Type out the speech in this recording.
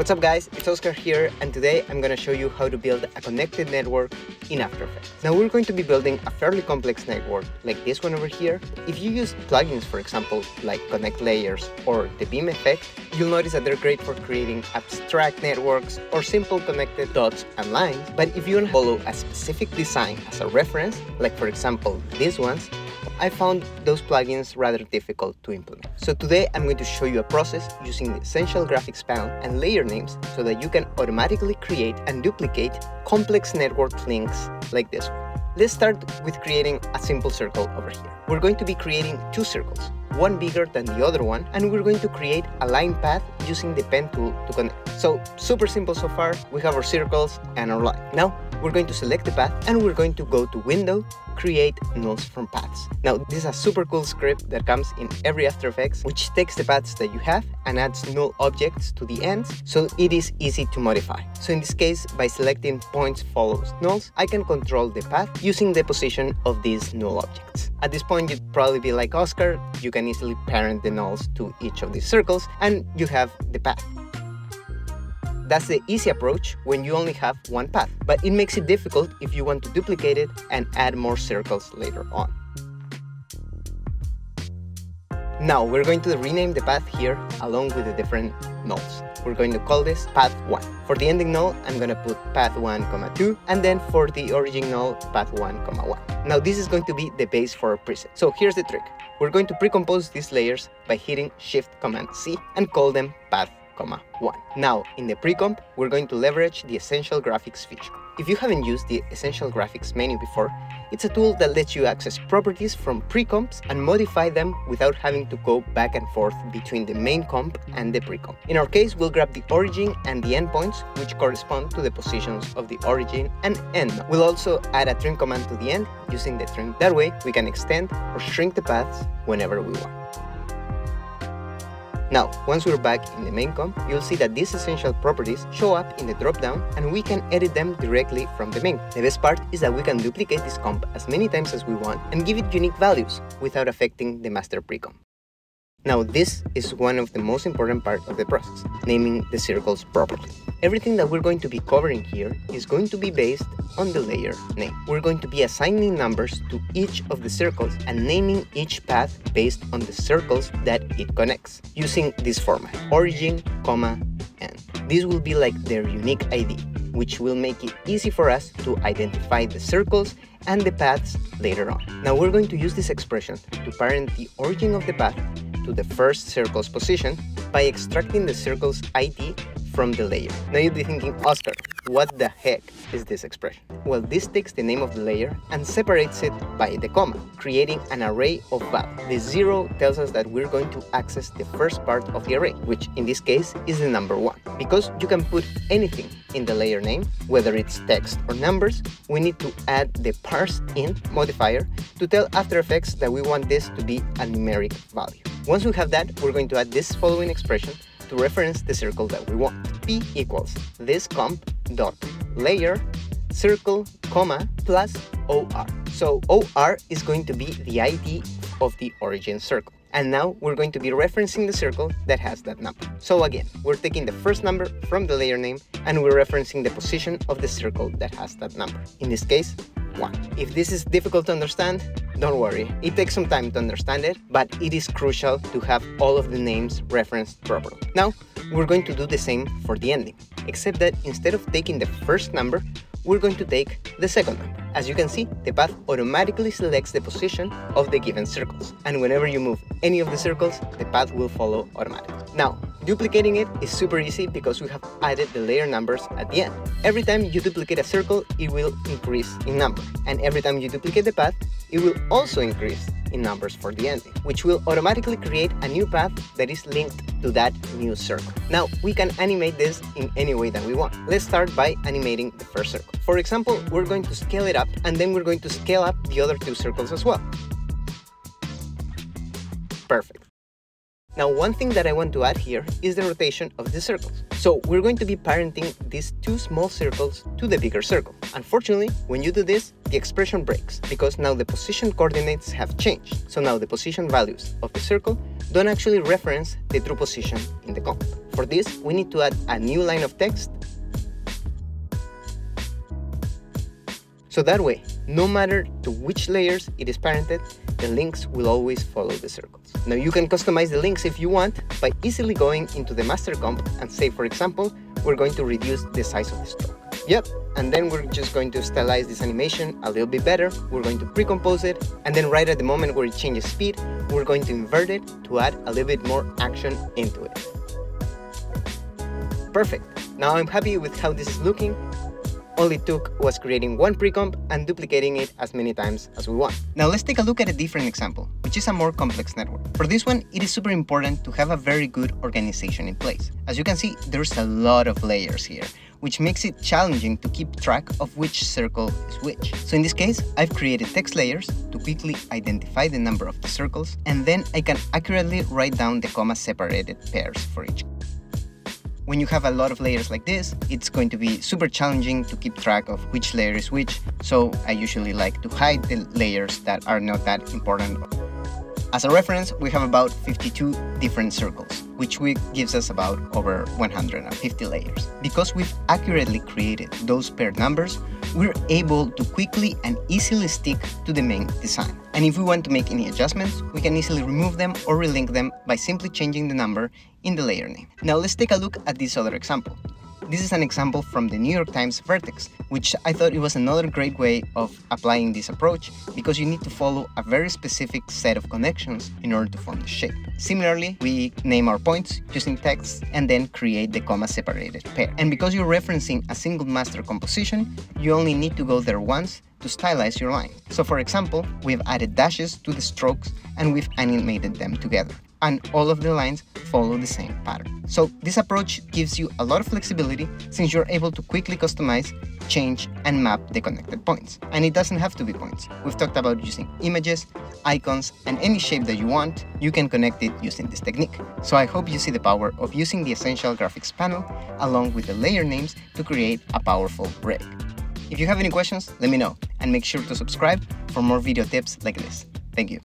What's up guys, it's Oscar here and today I'm gonna show you how to build a connected network in After Effects. Now we're going to be building a fairly complex network like this one over here. If you use plugins for example like Connect Layers or the Beam effect, you'll notice that they're great for creating abstract networks or simple connected dots and lines. But if you want to follow a specific design as a reference, like for example these ones, I found those plugins rather difficult to implement. So today I'm going to show you a process using the Essential Graphics panel and layer names so that you can automatically create and duplicate complex network links like this one. Let's start with creating a simple circle over here. We're going to be creating two circles, one bigger than the other one, and we're going to create a line path using the pen tool to connect. So super simple so far, we have our circles and our line. Now we're going to select the path and we're going to go to Window, Create Nulls from Paths. Now this is a super cool script that comes in every After Effects which takes the paths that you have and adds null objects to the ends so it is easy to modify. So in this case, by selecting points follows nulls, I can control the path using the position of these null objects. At this point you'd probably be like Oscar, you can easily parent the nulls to each of these circles and you have the path. That's the easy approach when you only have one path, but it makes it difficult if you want to duplicate it and add more circles later on. Now we're going to rename the path here along with the different nulls. We're going to call this path 1. For the ending null, I'm going to put path 1, comma 2, and then for the origin null, path 1, comma 1. Now this is going to be the base for our preset. So here's the trick. We're going to pre-compose these layers by hitting Shift Command C and call them path comma 1. Now, in the pre-comp, we're going to leverage the Essential Graphics feature. If you haven't used the Essential Graphics menu before, it's a tool that lets you access properties from pre-comps and modify them without having to go back and forth between the main comp and the pre-comp. In our case, we'll grab the origin and the endpoints, which correspond to the positions of the origin and end. We'll also add a trim command to the end using the trim. That way, we can extend or shrink the paths whenever we want. Now, once we're back in the main comp, you'll see that these essential properties show up in the dropdown and we can edit them directly from the main. The best part is that we can duplicate this comp as many times as we want and give it unique values without affecting the master pre-comp. Now this is one of the most important part of the process, naming the circles properly. Everything that we're going to be covering here is going to be based on the layer name. We're going to be assigning numbers to each of the circles and naming each path based on the circles that it connects, using this format, origin, comma, end. This will be like their unique ID, which will make it easy for us to identify the circles and the paths later on. Now we're going to use this expression to parent the origin of the path to the first circle's position by extracting the circle's ID from the layer. Now you'd be thinking, Oscar, what the heck is this expression? Well, this takes the name of the layer and separates it by the comma, creating an array of values. The zero tells us that we're going to access the first part of the array, which in this case is the number one. Because you can put anything in the layer name, whether it's text or numbers, we need to add the parseInt modifier to tell After Effects that we want this to be a numeric value. Once we have that, we're going to add this following expression to reference the circle that we want. P equals this comp dot layer circle comma plus OR. So OR is going to be the ID of the origin circle. And now we're going to be referencing the circle that has that number. So again, we're taking the first number from the layer name and we're referencing the position of the circle that has that number. In this case, 1. If this is difficult to understand, don't worry, it takes some time to understand it, but it is crucial to have all of the names referenced properly. Now, we're going to do the same for the ending, except that instead of taking the first number, we're going to take the second number. As you can see, the path automatically selects the position of the given circles, and whenever you move any of the circles, the path will follow automatically. Now, duplicating it is super easy because we have added the layer numbers at the end. Every time you duplicate a circle, it will increase in number, and every time you duplicate the path, it will also increase in numbers for the ending, which will automatically create a new path that is linked to that new circle. Now, we can animate this in any way that we want. Let's start by animating the first circle. For example, we're going to scale it up, and then we're going to scale up the other two circles as well. Perfect. Now, one thing that I want to add here is the rotation of the circles. So we're going to be parenting these two small circles to the bigger circle. Unfortunately, when you do this, the expression breaks because now the position coordinates have changed. So now the position values of the circle don't actually reference the true position in the comp. For this, we need to add a new line of text. So that way, no matter to which layers it is parented, the links will always follow the circles. Now you can customize the links if you want by easily going into the master comp and say, for example, we're going to reduce the size of the stroke. Yep, and then we're just going to stylize this animation a little bit better. We're going to pre-compose it, and then right at the moment where it changes speed, we're going to invert it to add a little bit more action into it. Perfect. Now I'm happy with how this is looking. All it took was creating one pre-comp and duplicating it as many times as we want. Now let's take a look at a different example, which is a more complex network. For this one, it is super important to have a very good organization in place. As you can see, there's a lot of layers here, which makes it challenging to keep track of which circle is which. So in this case, I've created text layers to quickly identify the number of the circles, and then I can accurately write down the comma-separated pairs for each. When you have a lot of layers like this, it's going to be super challenging to keep track of which layer is which, so I usually like to hide the layers that are not that important. As a reference, we have about 52 different circles, which gives us about over 150 layers. Because we've accurately created those paired numbers, we're able to quickly and easily stick to the main design. And if we want to make any adjustments, we can easily remove them or relink them by simply changing the number in the layer name. Now let's take a look at this other example. This is an example from the New York Times Vertex, which I thought it was another great way of applying this approach because you need to follow a very specific set of connections in order to form the shape. Similarly, we name our points using text and then create the comma-separated pair. And because you're referencing a single master composition, you only need to go there once to stylize your line. So for example, we've added dashes to the strokes and we've animated them together and all of the lines follow the same pattern. So this approach gives you a lot of flexibility since you're able to quickly customize, change, and map the connected points. And it doesn't have to be points. We've talked about using images, icons, and any shape that you want, you can connect it using this technique. So I hope you see the power of using the Essential Graphics panel along with the layer names to create a powerful rig. If you have any questions, let me know, and make sure to subscribe for more video tips like this. Thank you.